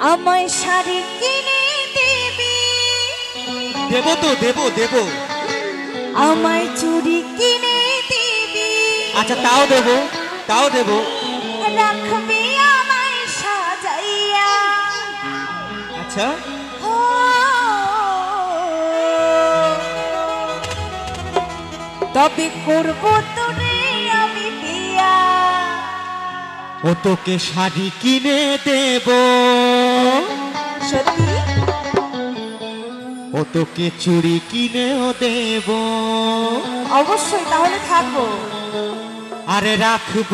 আমায় শাড়ি কিনে দিবি। দেব তো দেব দেব। আমায় চুড়ি কিনে দিবি। আচ্ছা তাও দেব তাও দেব। রাখবি আমায় সাজাইয়া। আচ্ছা। তবে করব তোরে আমি বিয়া ও তোকে শাড়ি কিনে দেব। তোকে চুড়ি কিনেও দেব। অবশ্যই তাহলে থাকব। আরে রাখব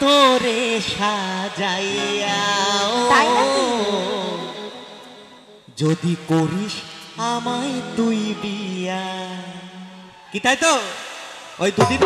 তোরে সাজাইয়া? যদি করিস আমায় তুই বিয়া কি তাই তো? ওই দুদিন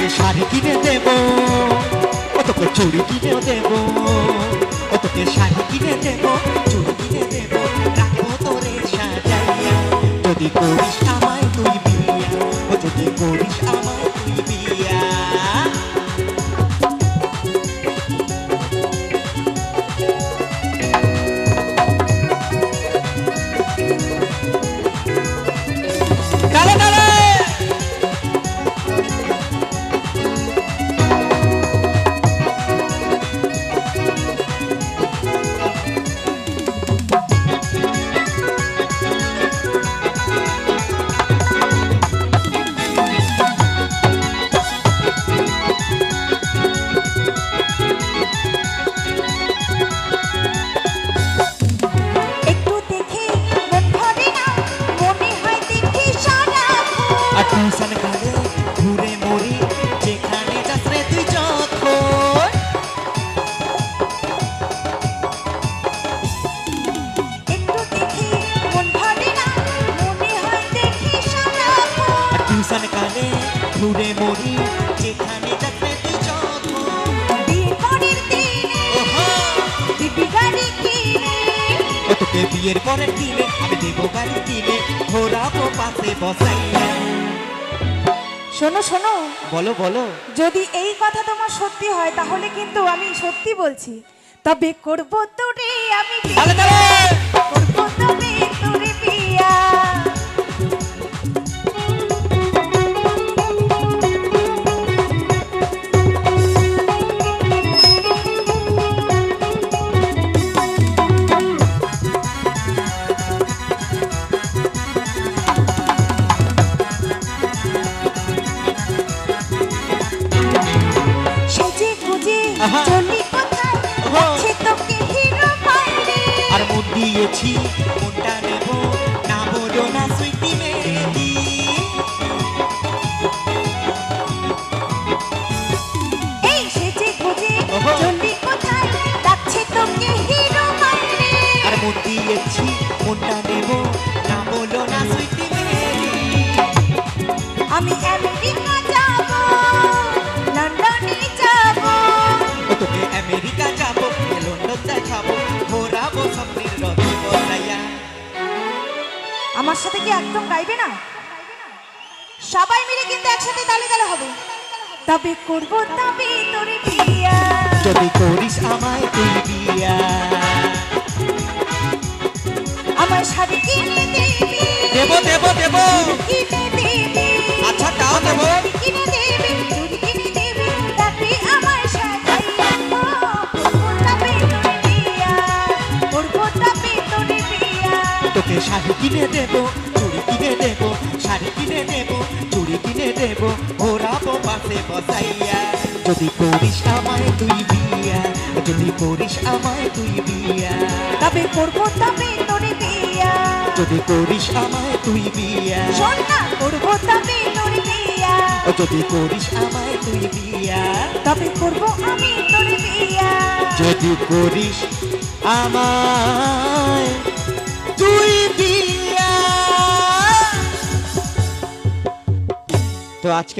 তোকে শাড়ি কিনে দেব? ও তোকে চুড়ি কিনে দেব? ও তোকে শাড়ি কিনে দেব? চুড়ি কিনে দেব? রাখব তোরে সাজাইয়া। যদি করিস ঘুরে মরি যেখানে। তোকে বিয়ের পরের দিনে আমি দেবো ঘোরাবো পাশে বসাইয়া। শোনো শোনো। বলো বলো। যদি এই কথা তোমার সত্যি হয় তাহলে কিন্তু আমি সত্যি বলছি। তবে করব তোরে আমি আর মন দিয়েছি মনটা নেব না বলো না সুইটি মেরি এই সেজে ওহো। চলি কোথায়? ডাকছে তোকে হিরো মাইরে আর মন দিয়েছি মনটা নেব না বলো না সুইটি মেরি আমি আমেরিকা যাব তোকে আমেরিকা যাব লন্ডন দেখাবো ঘোরাবো স্বপ্নের রথে বসাইয়া আমার সাথে কি একদম গাইবে না? সবাই মিলে কিন্তু একসাথে তালে তালে হবে। তবে করব তবে তোরে বিয়া। যদি করিস আমায় তুই বিয়া। আমার শাড়ি কিনে দিবি। দেব দিবি তোকে শাড়ি কিনে দেব চুড়ি কিনে দেব শাড়ি কিনে দেব চুড়ি কিনে দেব ঘোরাবো পাশে বসাইয়া। যদি করিস আমায় তুই বিয়া যদি করিস আমায় তুই বিয়া তবে করব তবে তোরে বিয়া যদি করিস আমায় তুই বিয়া শোন না করব তবে তোরে বিয়া যদি করিস আমায় তুই বিয়া তবে করব আমি তোরে বিয়া যদি করিস আমায় তুই দিয়া তো আজকে